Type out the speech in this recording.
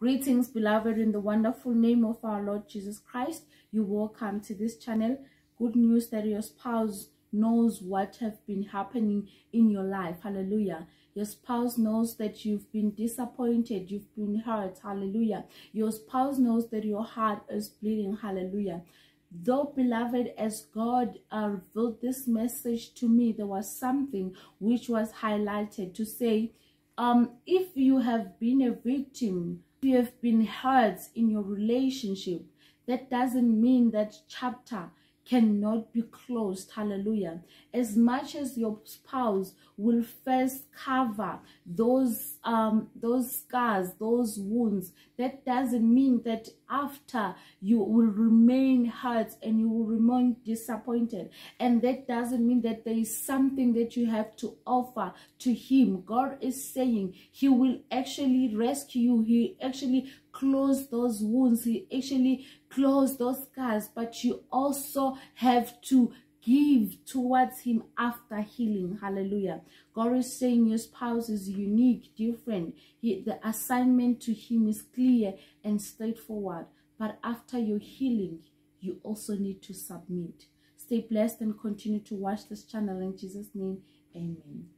Greetings, beloved, in the wonderful name of our Lord Jesus Christ. You welcome to this channel. Good news that your spouse knows what have been happening in your life. Hallelujah. Your spouse knows that you've been disappointed, you've been hurt. Hallelujah. Your spouse knows that your heart is bleeding. Hallelujah. Though, beloved, as God uh, revealed this message to me, there was something which was highlighted to say, um, if you have been a victim, you have been hurt in your relationship, that doesn't mean that chapter cannot be closed. Hallelujah. As much as your spouse will first cover those um those scars, those wounds, that doesn't mean that after you will remain hurt and you will remain disappointed. And that doesn't mean that there is something that you have to offer to him. God is saying he will actually rescue you. He actually close those wounds. He actually close those scars. But you also have to give towards him after healing. Hallelujah. God is saying your spouse is unique, different. He, the assignment to him is clear and straightforward. But after your healing, you also need to submit. Stay blessed and continue to watch this channel in Jesus' name. Amen.